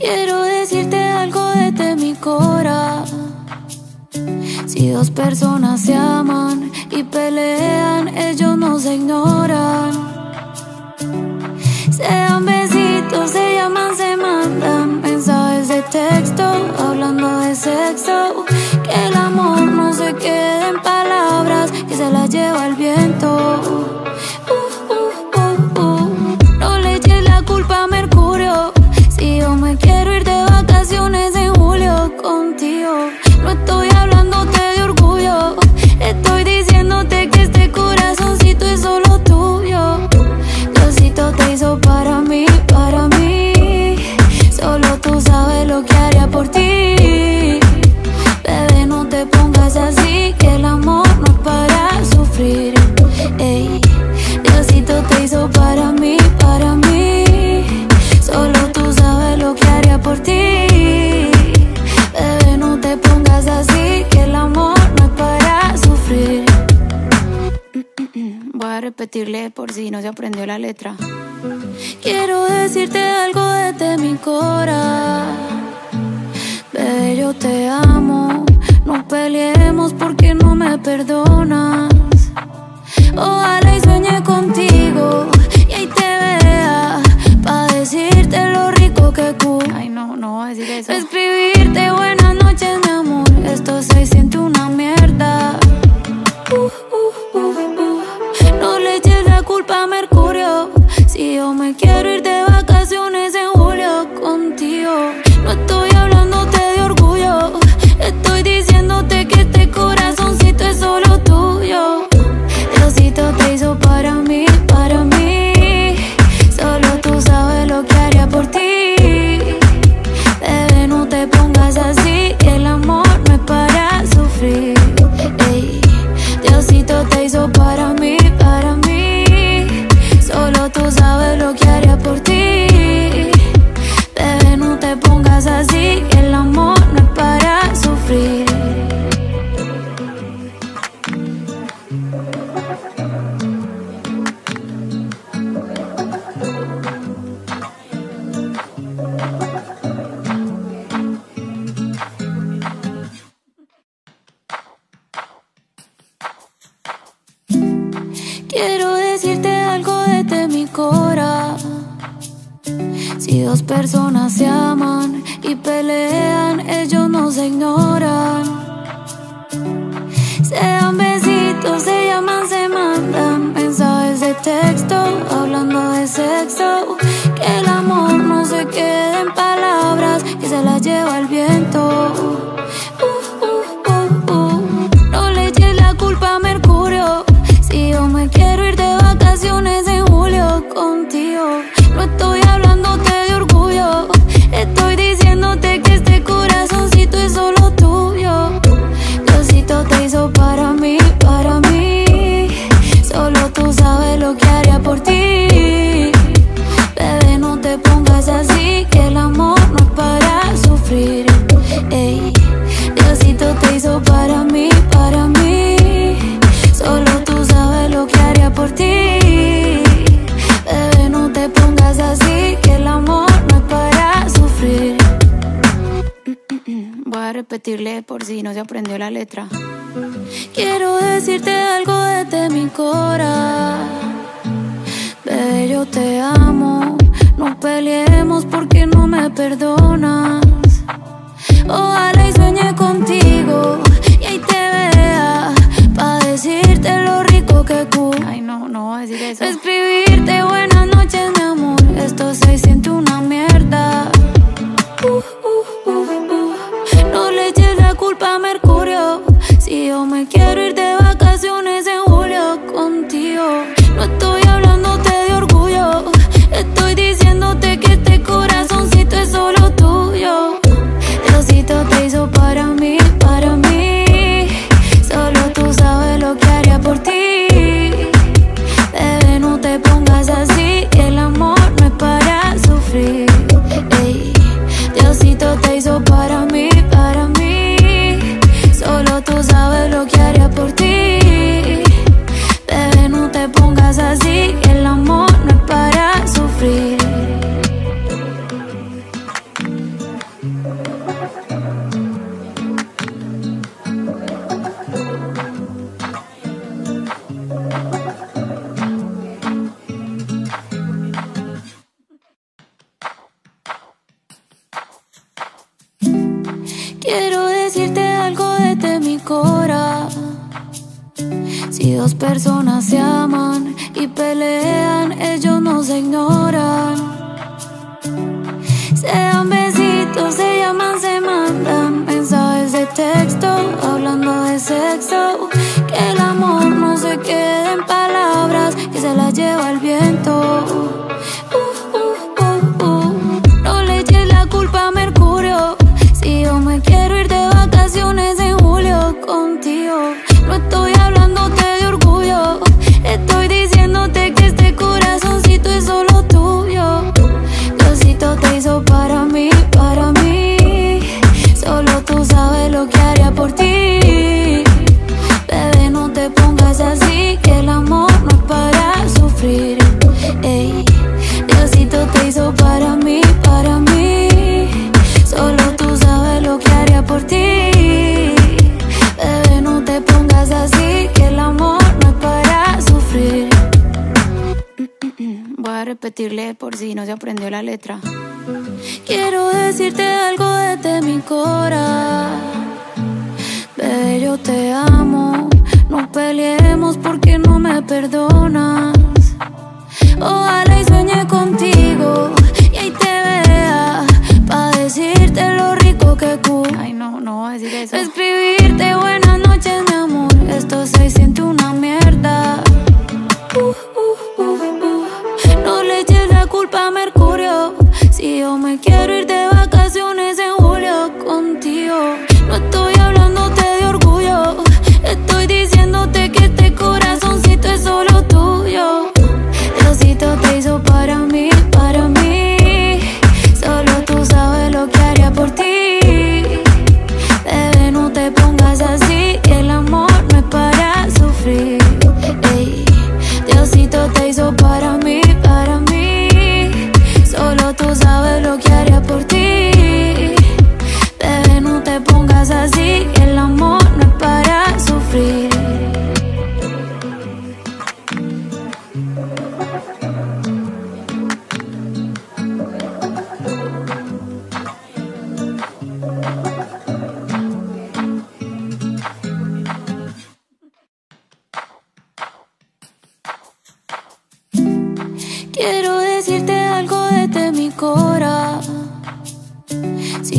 Quiero decirte algo desde mi cora. Si dos personas se aman y pelean, ellos no se ignoran. Se dan besitos, se llaman, se mandan mensajes de texto, hablando de sexo. Que el amor no se quede en palabras, que se las lleva el viento. Por si no se aprendió la letra. Quiero decirte algo desde mi cora. Bebé, yo te amo. No peleemos porque no me perdonas. Ojalá y sueñe contigo y ahí te vea. Pa' decirte lo rico que tú. Ay, no, no voy a decir eso. Escribirte buenas noches, mi amor. Esto se siente una mierda. Bebé, yo te amo. No peleemos porque no me perdonas. Ojalá y sueñe contigo y ahí te vea. Pa' decirte lo rico que tú. Ay, no, no voy a decir eso. Escribirte buenas noches, mi amor. Esto se siente una mierda. Uh. Mercurio. aprendió la letra. Quiero decirte algo desde mi cora. Bebé, yo te amo. No peleemos porque no me perdonas.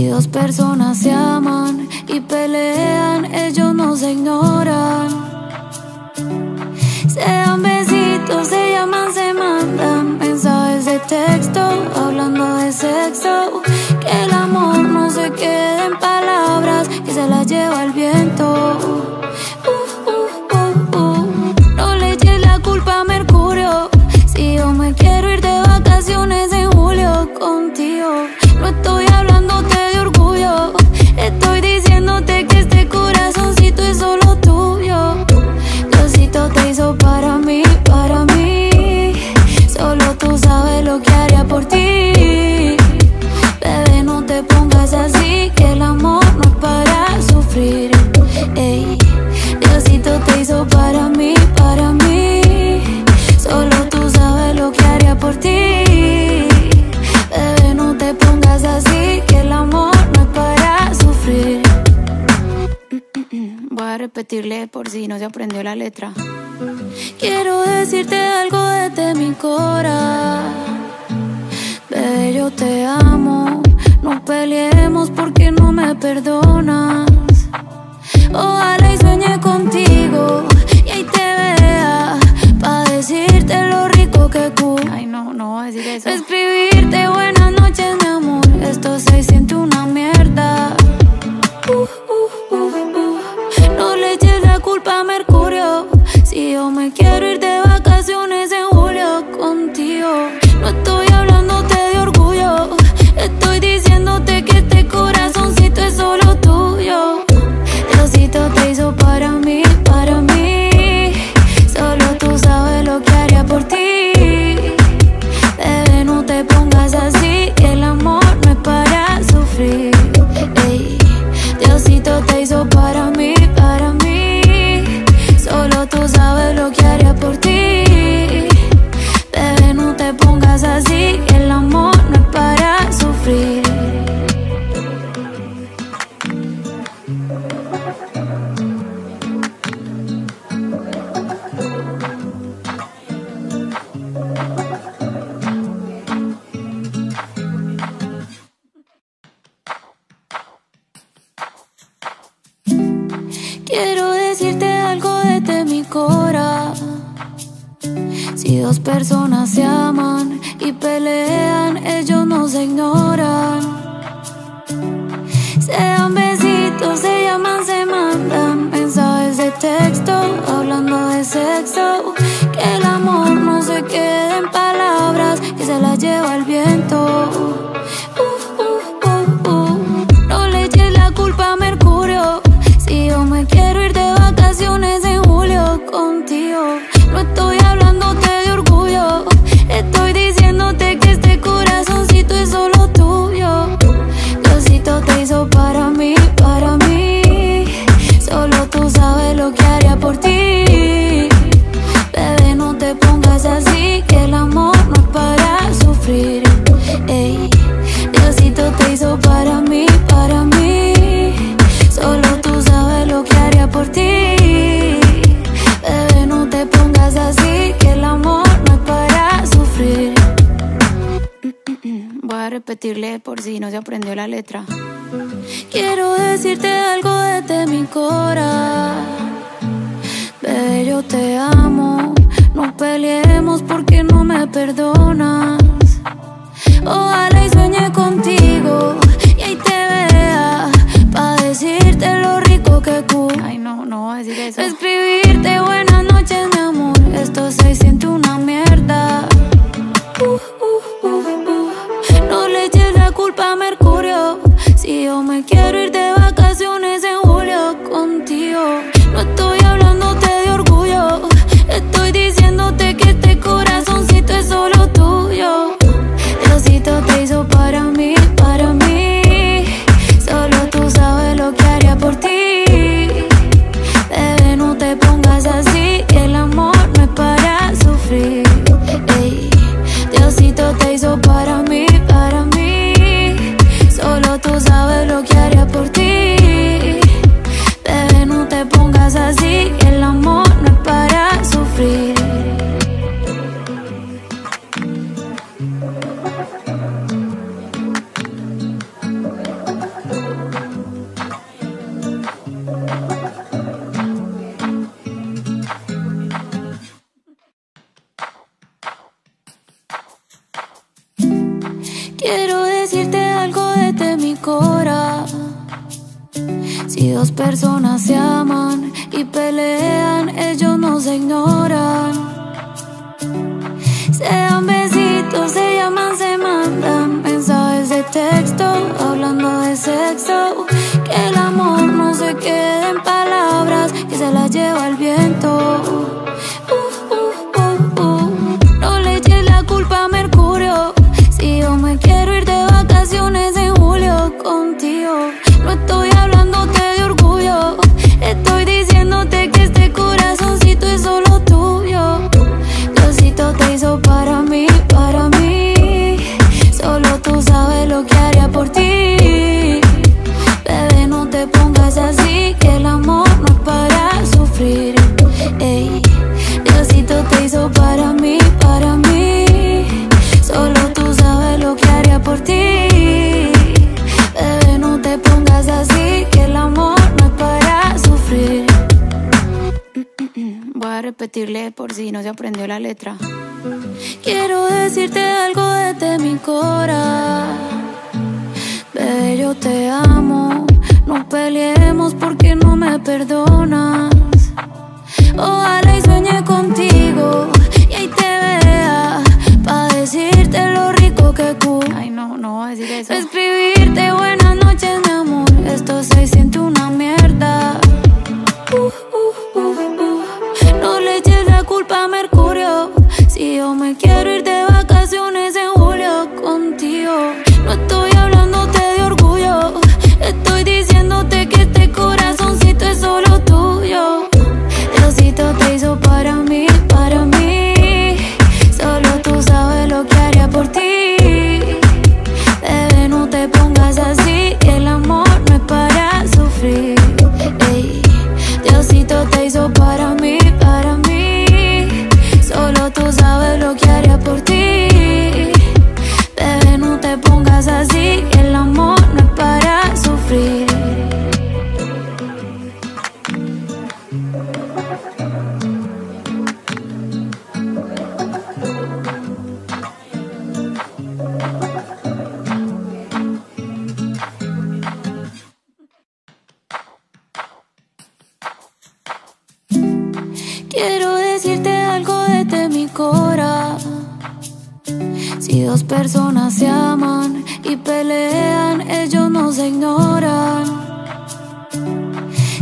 Si dos personas se aman y pelean, ellos no se ignoran. Se dan besitos, se llaman, se mandan mensajes de texto, hablando de sexo. Que el amor no se quede en palabras, que se las lleva el viento. si no se aprendió la letra. Quiero decirte algo desde mi cora. Ve, yo te amo. No peleemos porque no me perdonas. la letra. Quiero decirte algo desde mi cora. Bebé, yo te amo. No peleemos porque no me perdonas. Ojalá y sueñe contigo y ahí te vea para decirte lo rico que tú. Ay, no, no voy a decir eso. Escribirte buenas noches, mi amor. Esto se se aprendió la letra. Quiero decirte algo desde mi cora. Bebé, yo te amo. Si dos personas se aman y pelean, ellos no se ignoran.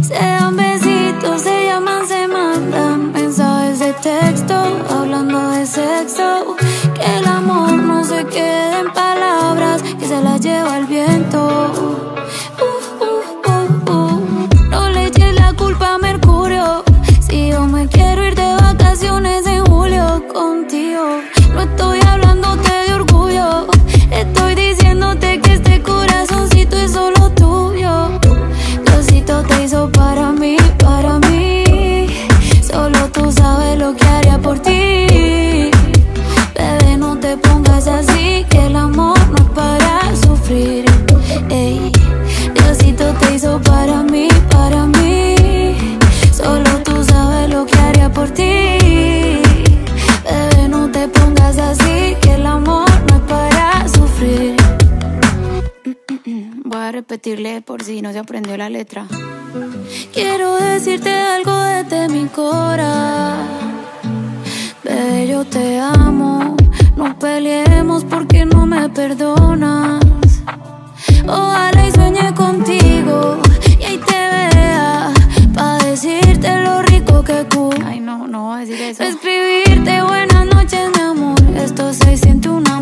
Se dan besitos, se llaman, se mandan mensajes de texto, hablando de sexo. Que el amor no se quede en palabras, que se las lleva el viento. Repetirle por si no se aprendió la letra. Quiero decirte algo desde mi cora. Bebé, yo te amo. No peleemos porque no me perdonas. Ojalá y sueñe contigo y ahí te vea. Pa' decirte lo rico que tú. Ay, no, no voy a decir eso. Escribirte buenas noches, mi amor. Esto se siente una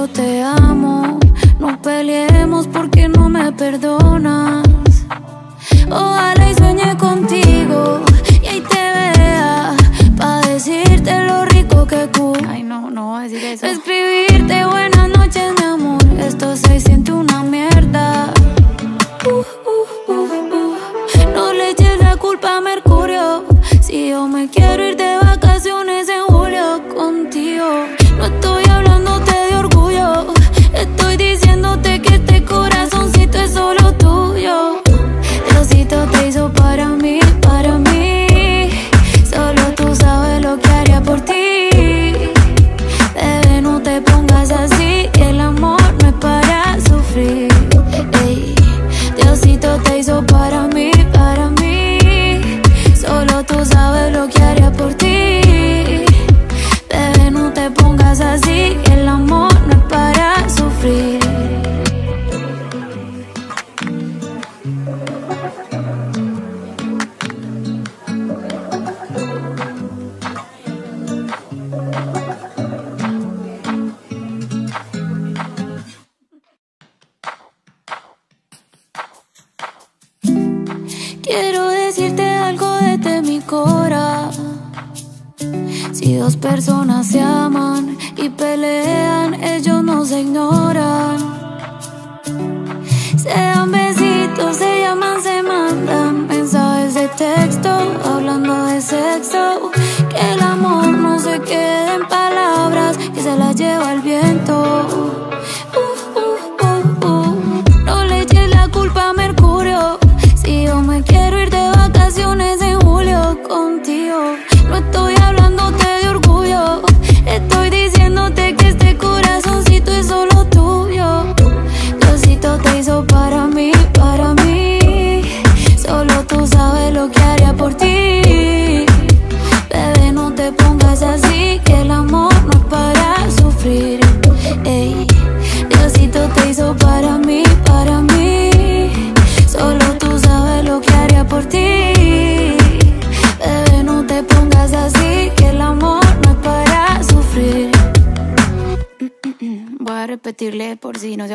yo te amo. No peleemos porque no me perdonas.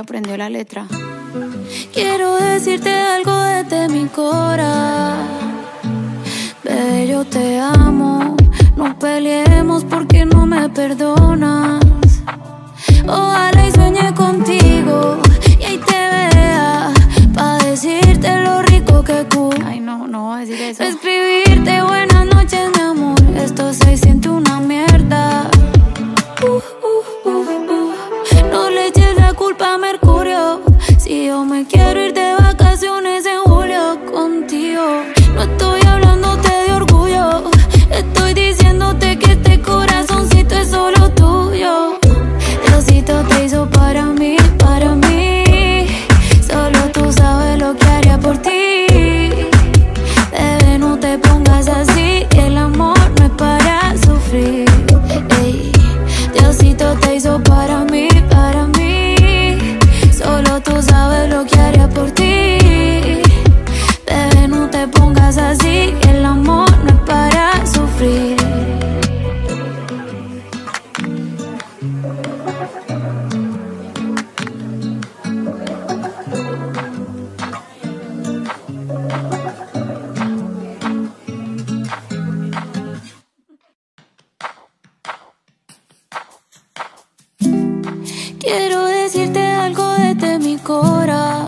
Aprendió la letra. Quiero decirte algo desde mi cora. Bebé, yo te amo. No peleemos porque no me perdonas. Ojalá y sueñe contigo y ahí te vea. Pa' decirte lo rico que tú. Ay, no, no voy a decir eso. Escribirte Quiero decirte algo desde mi cora.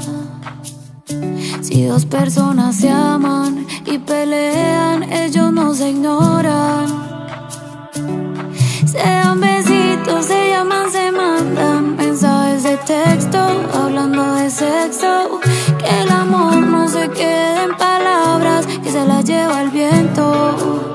Si dos personas se aman y pelean, ellos no se ignoran. Se dan besitos, se llaman, se mandan mensajes de texto, hablando de sexo. Que el amor no se quede en palabras, que se las lleva el viento.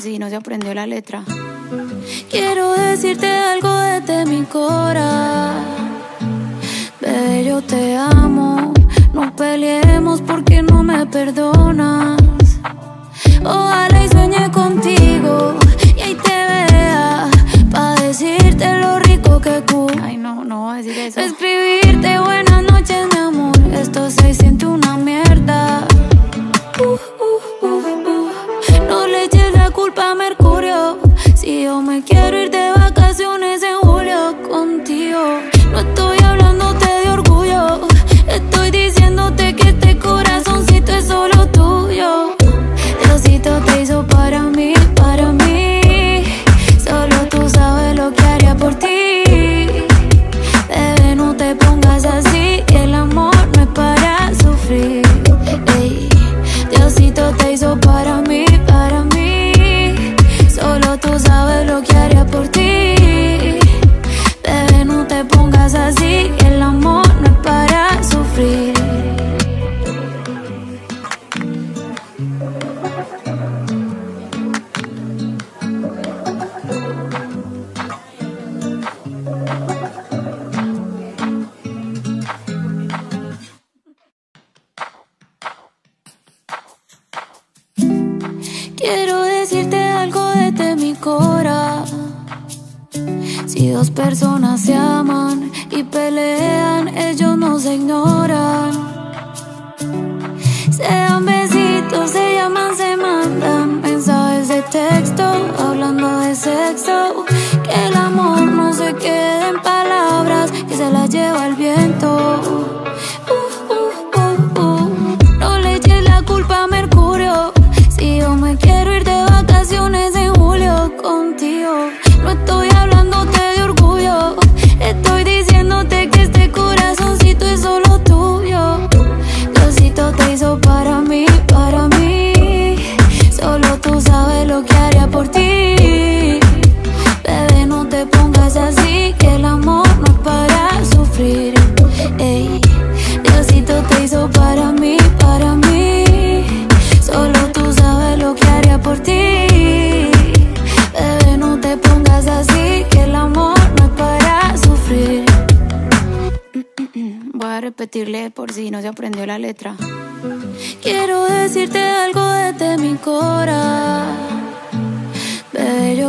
Si no se aprendió la letra. Quiero decirte algo desde mi cora. Bebé, yo te amo. No peleemos porque no me perdonas. Ojalá y sueñe contigo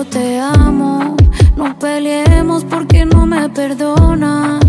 yo te amo. No peleemos porque no me perdona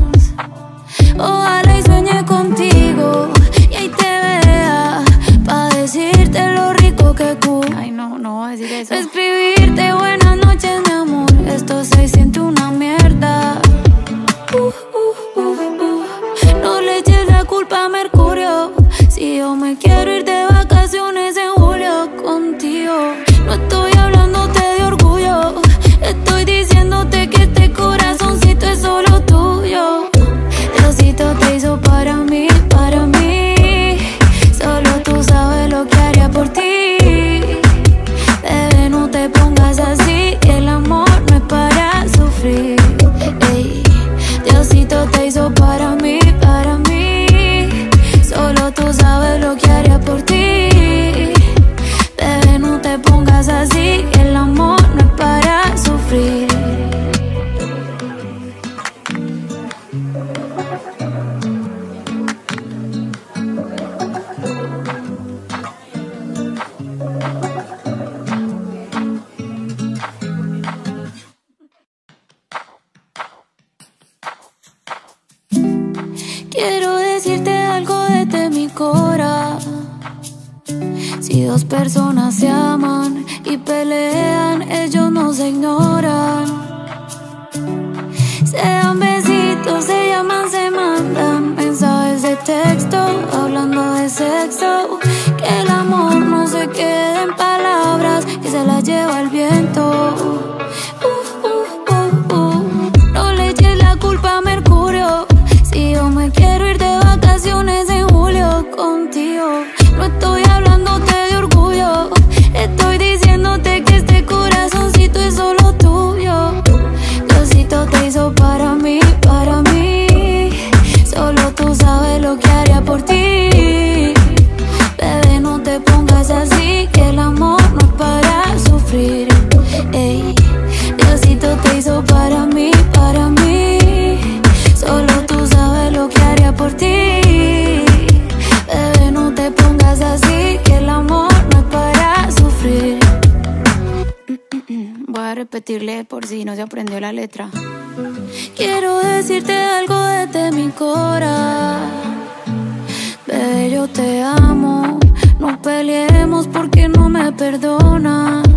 aprendió la letra. Quiero decirte algo desde mi cora. Bebé, yo te amo. No peleemos porque no me perdonas.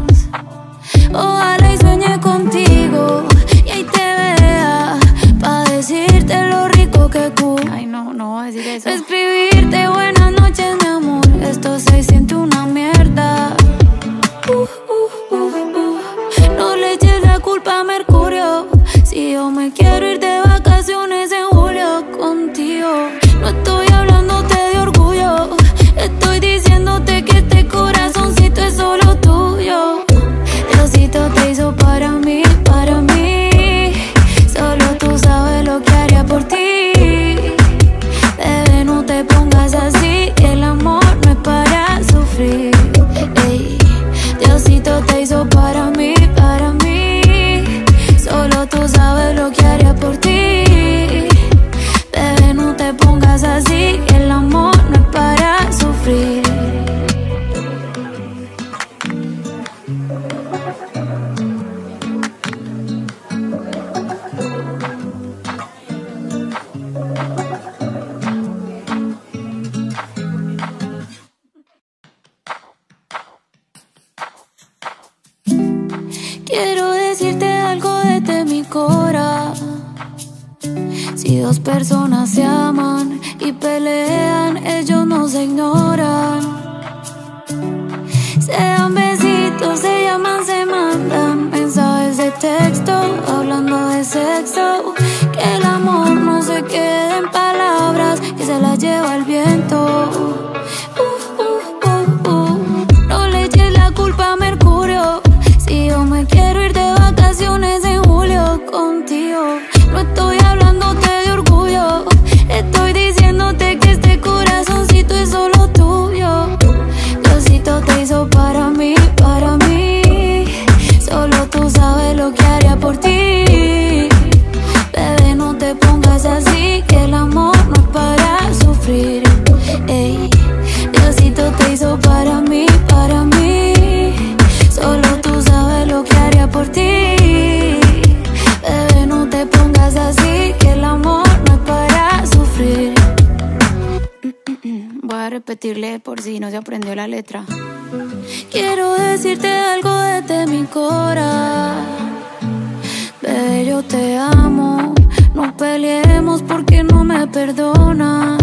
Quiero decirte algo desde mi cora. Si dos personas se aman y pelean, ellos no se ignoran. Sean besitos, se llaman, se mandan mensajes de texto, hablando de sexo. Que el amor no se quede en palabras, que se las lleva el viento. Aprendió la letra. Quiero decirte algo desde mi cora. Bebé, yo te amo. No peleemos porque no me perdonas.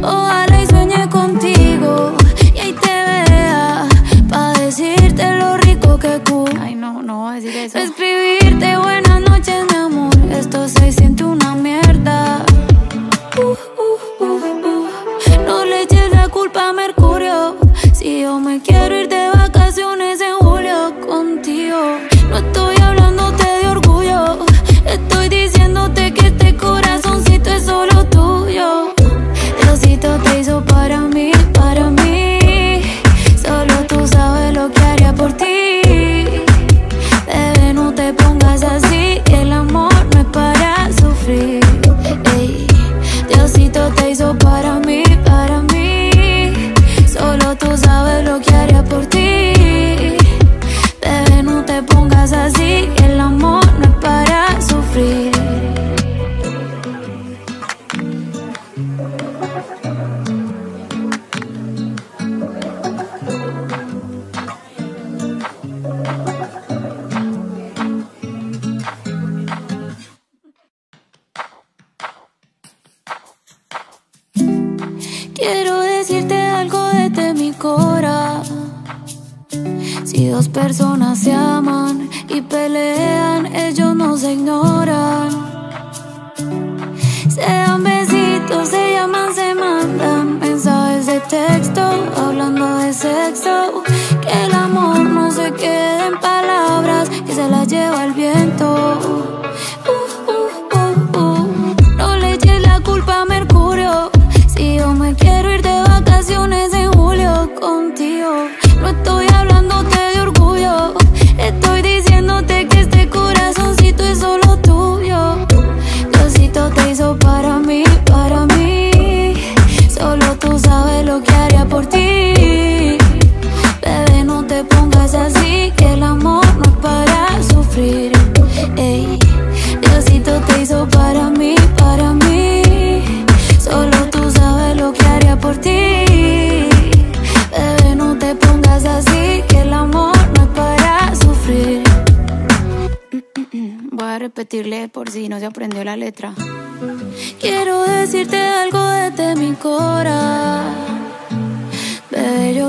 Ojalá y sueñe contigo y ahí te vea. Pa' decirte lo rico que cu. Ay, no, no voy a decir eso. Escribirte buenas noches, mi amor. Esto se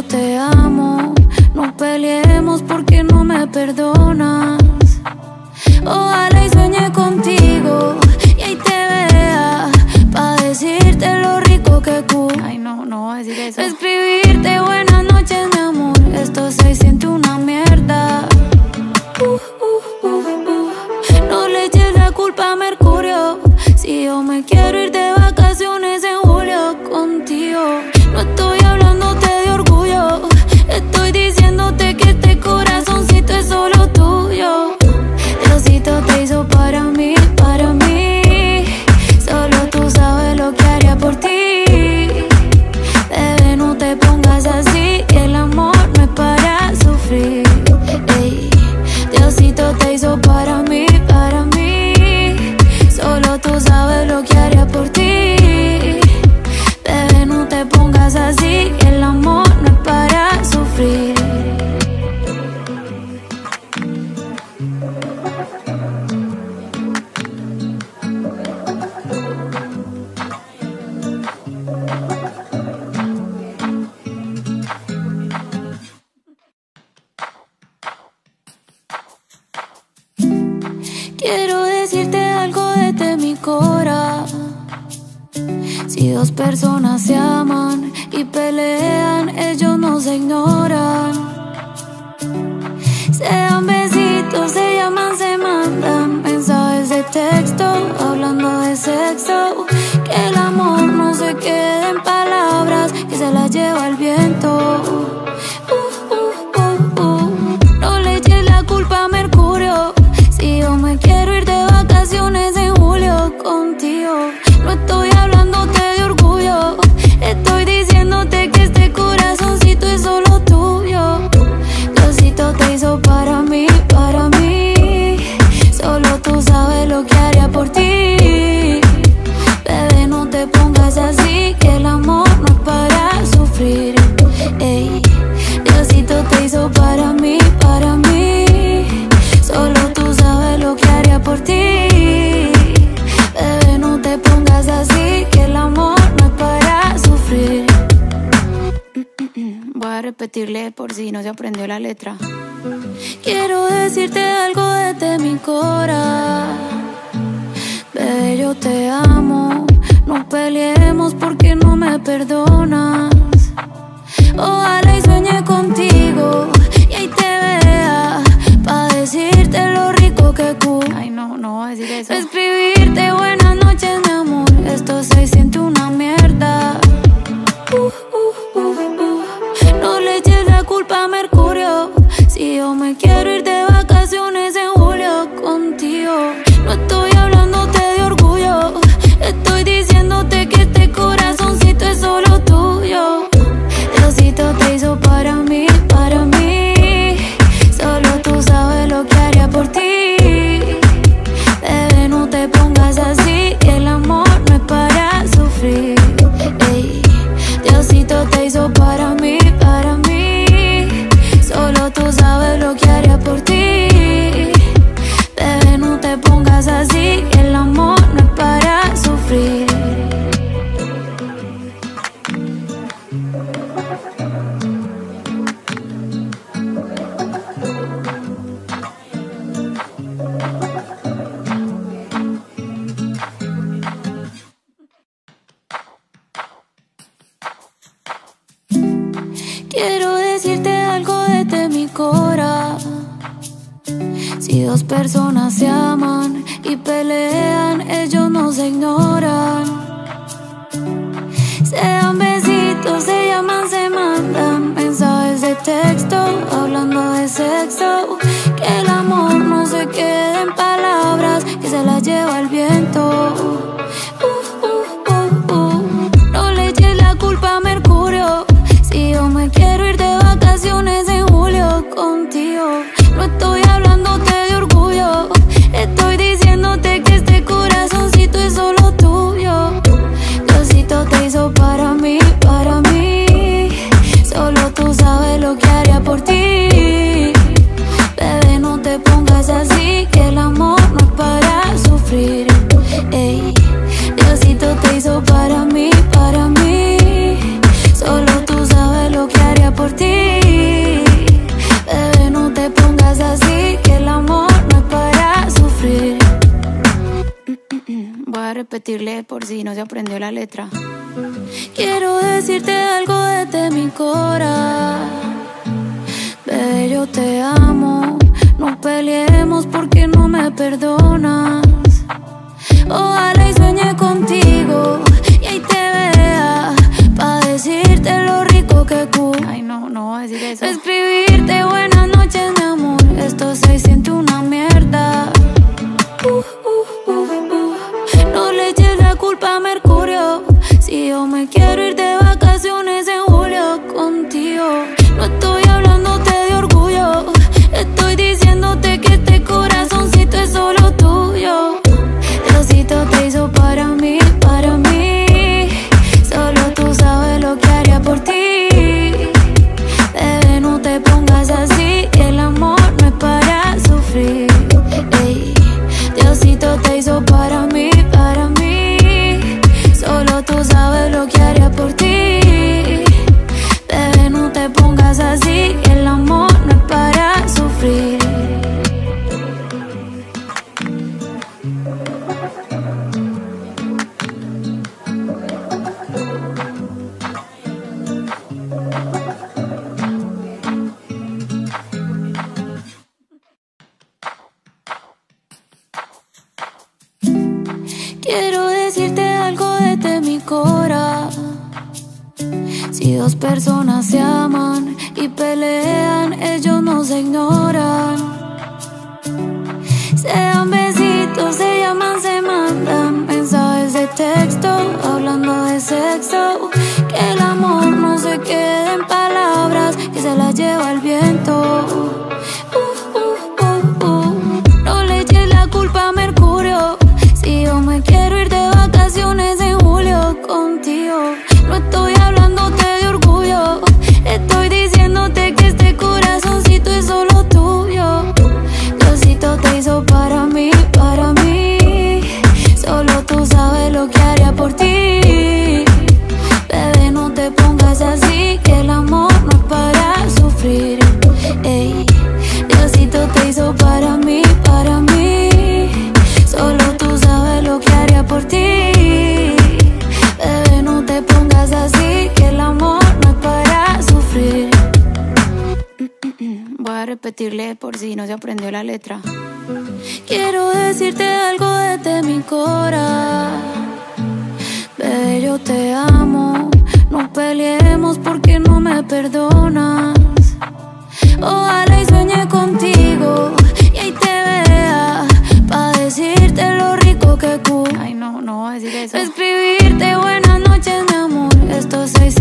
yo te amo. No peleemos porque no me perdonas. Ojalá y sueñe contigo y ahí te vea. Pa' decirte lo rico que cu. Ay, no, no voy a decir eso. Escribirte buenas noches, mi amor. Esto se siente aprendió la letra. Quiero decirte algo desde mi cora. Bebé, yo te amo. No peleemos porque no me perdonas. Si dos personas se aman y pelean, ellos no se ignoran. Se dan besitos, se llaman, se mandan mensajes de texto, hablando de sexo. Que el amor no se quede en palabras, que se las lleva el viento. no se aprendió la letra. Quiero decirte algo desde mi cora. Bebé, yo te amo. No peleemos porque no me perdonas. letra. Quiero decirte algo desde mi cora. Bebé, yo te amo. No peleemos porque no me perdonas. Ojalá y sueñe contigo y ahí te vea para decirte lo rico que tú. Ay, no, no voy a decir eso. Escribirte buenas noches, mi amor. Esto se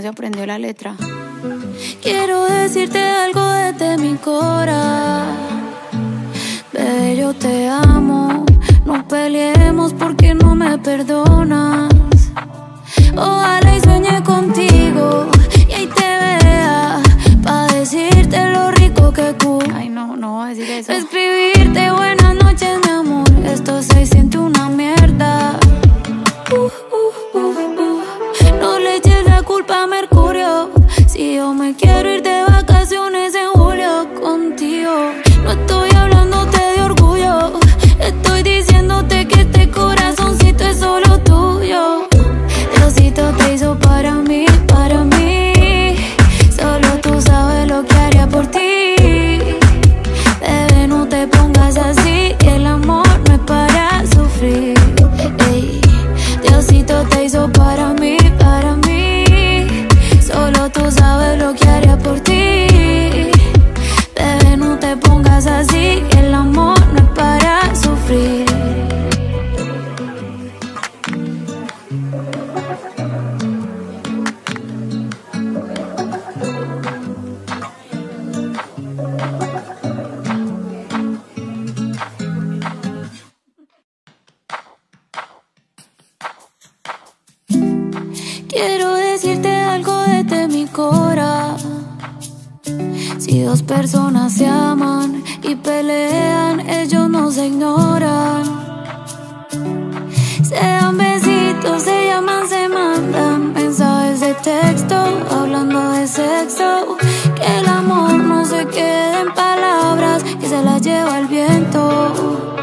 se aprendió la letra. Quiero decirte algo desde mi cora. Ve, yo te amo. No peleemos porque no me perdonas. Quiero decirte algo desde mi cora. Si dos personas se aman y pelean, ellos no se ignoran. Sean besitos, se llaman, se mandan mensajes de texto, hablando de sexo. Que el amor no se quede en palabras, que se las lleva el viento.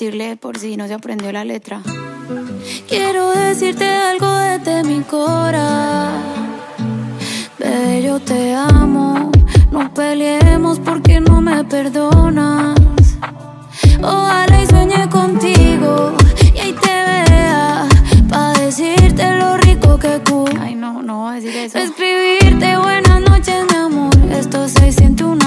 Repetirle por si no se aprendió la letra. Quiero decirte algo desde mi cora. Bebé, yo te amo. No peleemos porque no me perdonas. Ojalá y sueñe contigo y ahí te vea. Pa' decirte lo rico que tú. Ay, no, no voy a decir eso. Escribirte buenas noches, mi amor. Esto se siente una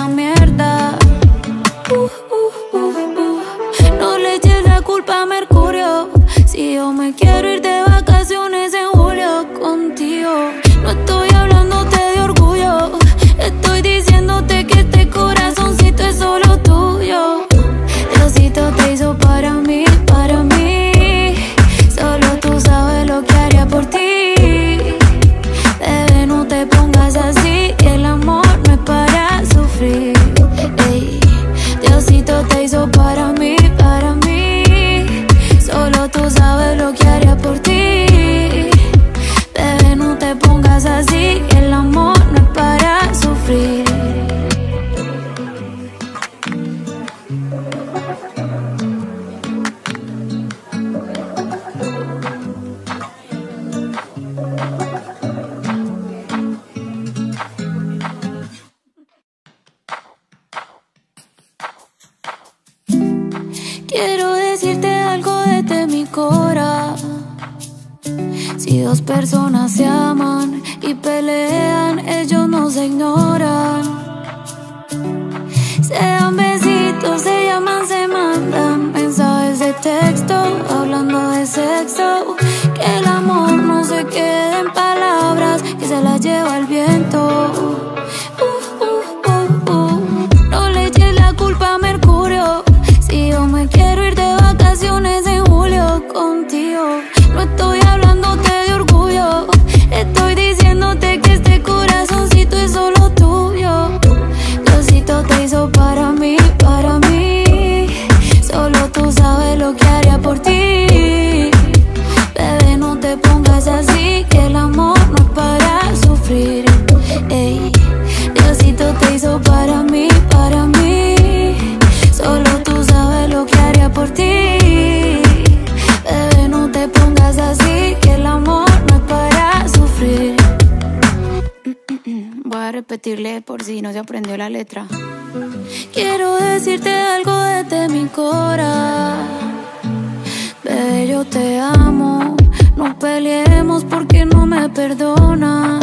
te amo. No peleemos porque no me perdonas.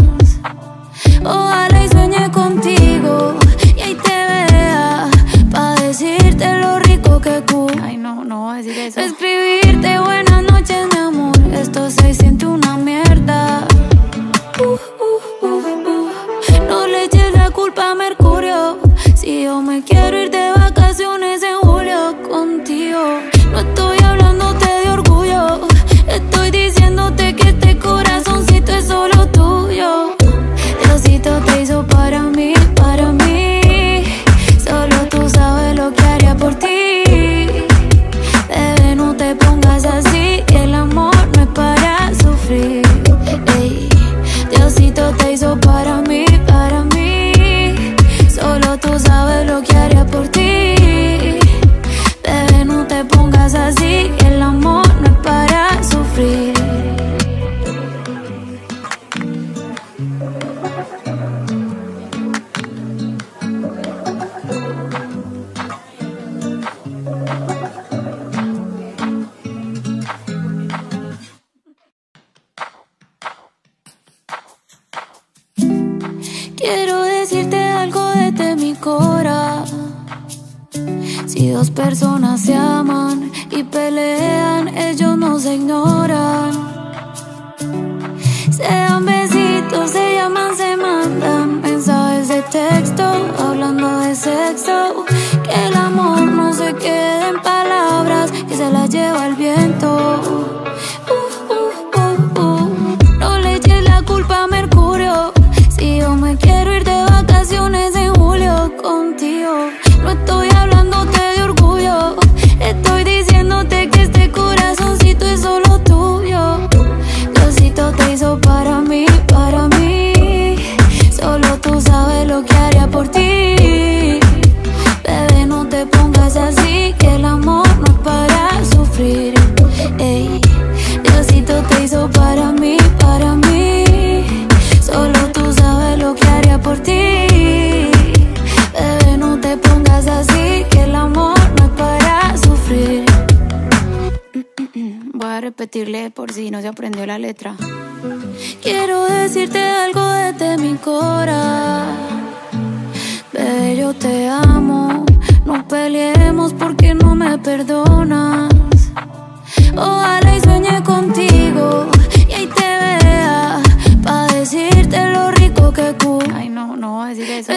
Aprendió la letra. Quiero decirte algo desde mi cora. Bebé, yo te amo. No peleemos porque no me perdonas. Ojalá y sueñe contigo y ahí te vea. Pa' decirte lo rico que tú. Ay, no, no voy a decir eso.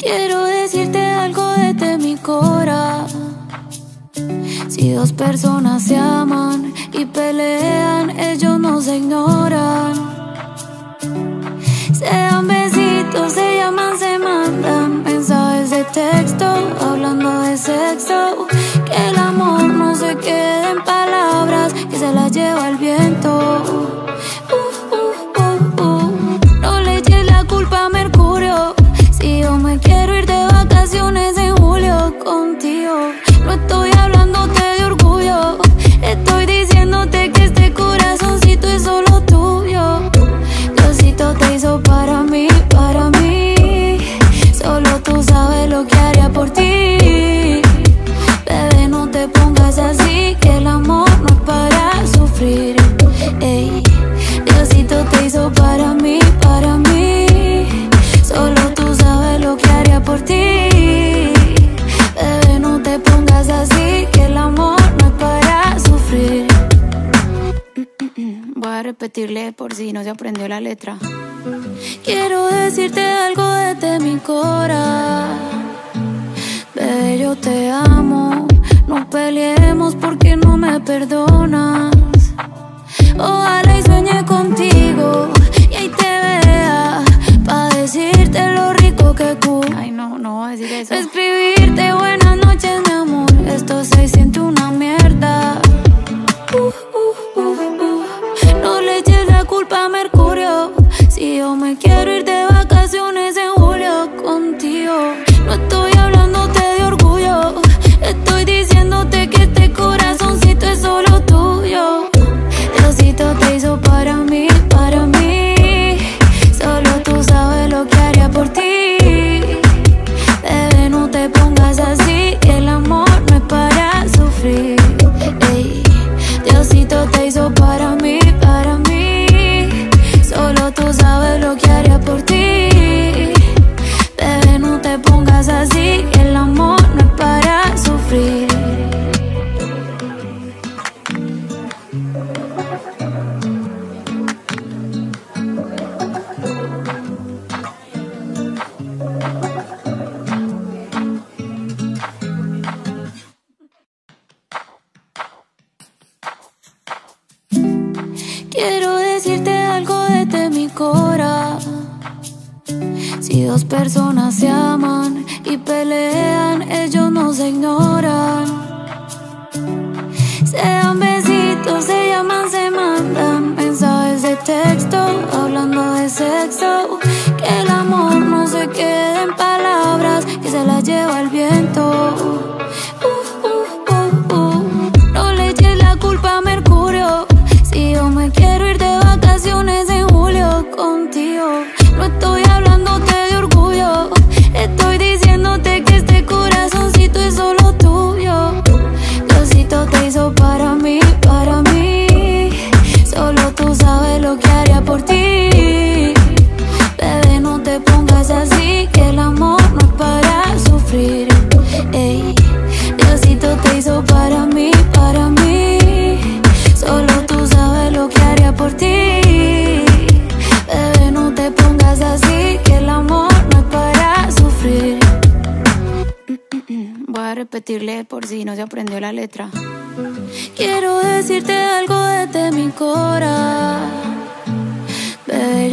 Quiero decirte algo desde mi cora. Si dos personas se aman y pelean, ellos no se ignoran. Se dan besitos, se llaman, se mandan mensajes de texto, hablando de sexo. Que el amor no se quede en palabras, que se las lleva el viento. Si no se aprendió la letra. Quiero decirte algo desde mi cora. Bebé, yo te amo. No peleemos porque no me perdonas. Ojalá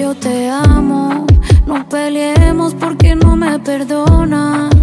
yo te amo. No peleemos porque no me perdonas.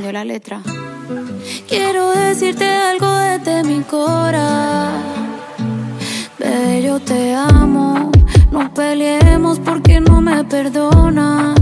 la letra. Quiero decirte algo desde mi cora. Ve, yo te amo. No peleemos porque no me perdonas.